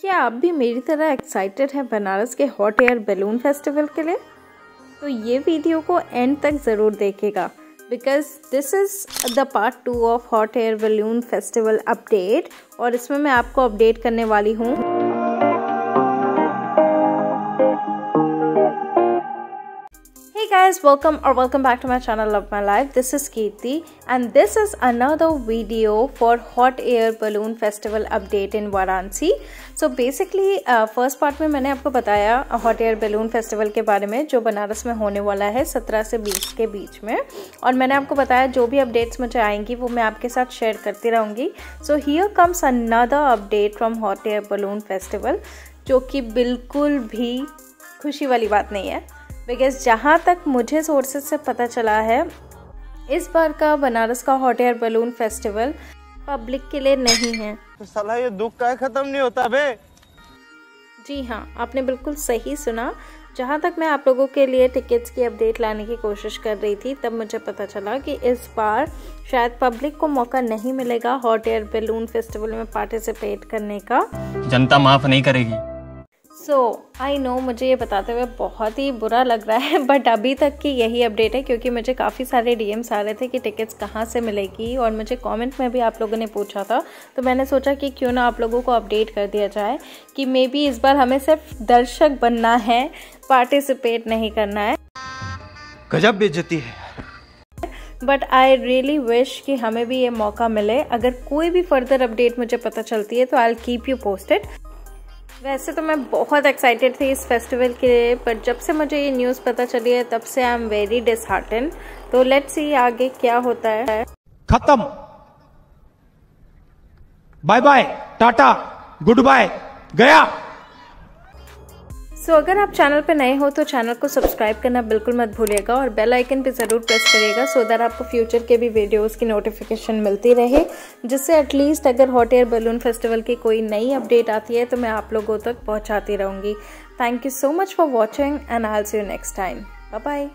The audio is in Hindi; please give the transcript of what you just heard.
क्या आप भी मेरी तरह एक्साइटेड हैं बनारस के हॉट एयर बैलून फेस्टिवल के लिए? तो ये वीडियो को एंड तक ज़रूर देखेगा because this is the part two of hot air balloon festival update और इसमें मैं आपको अपडेट करने वाली हूँ। Guys welcome or welcome back to my channel love my life this is Kirti and this is another video for hot air balloon festival update in Varanasi so basically uh, first part में मैंने आपको बताया hot air balloon festival के बारे में जो बनारस में होने वाला है 17 से 20 के बीच में और मैंने आपको बताया जो भी अपडेट्स मुझे आएँगी वो मैं आपके साथ शेयर करती रहूँगी so here comes another update from hot air balloon festival जो कि बिल्कुल भी खुशी वाली बात नहीं है बिकॉज़ जहाँ तक मुझे सोर्सेज से पता चला है इस बार का बनारस का hot air balloon festival public के लिए नहीं है। तो साला ये दुख का खत्म नहीं होता बे। जी हाँ आपने बिल्कुल सही सुना। जहाँ तक मैं आप लोगों के लिए टिकट्स की अपडेट लाने की कोशिश कर रही थी तब मुझे पता चला कि इस बार शायद पब्लिक को मौका नहीं मिलेगा हॉट एयर बैलून फेस्टिवल में पार्टिसिपेट करने का। जनता माफ़ नहीं करेगी। सो आई नो मुझे ये बताते हुए बहुत ही बुरा लग रहा है बट अभी तक की यही अपडेट है क्योंकि मुझे काफ़ी सारे डीएम्स आ रहे थे कि टिकट्स कहाँ से मिलेगी और मुझे कमेंट में भी आप लोगों ने पूछा था। तो मैंने सोचा कि क्यों ना आप लोगों को अपडेट कर दिया जाए कि मे बी इस बार हमें सिर्फ़ दर्शक बनना है पार्टिसिपेट नहीं करना है। गजब बेचती है। बट आई रियली विश कि हमें भी ये मौका मिले। अगर कोई भी फर्दर अपडेट मुझे पता चलती है तो आई कीप यू पोस्टेड वैसे तो मैं बहुत एक्साइटेड थी इस फेस्टिवल के लिए पर जब से मुझे ये न्यूज़ पता चली है, तब से आई एम वेरी डिसहार्टन तो लेट्स सी आगे क्या होता है। खत्म। Bye bye tata good bye गया। So, अगर आप चैनल पर नए हो तो चैनल को सब्सक्राइब करना बिल्कुल मत भूलिएगा और बेल आइकन पे ज़रूर प्रेस करिएगा सो दैट आपको फ्यूचर के भी वीडियोस की नोटिफिकेशन मिलती रहे। जिससे एटलीस्ट अगर हॉट एयर बलून फेस्टिवल की कोई नई अपडेट आती है तो मैं आप लोगों तक पहुँचाती रहूँगी। Thank you so much for watching and also you next time bye bye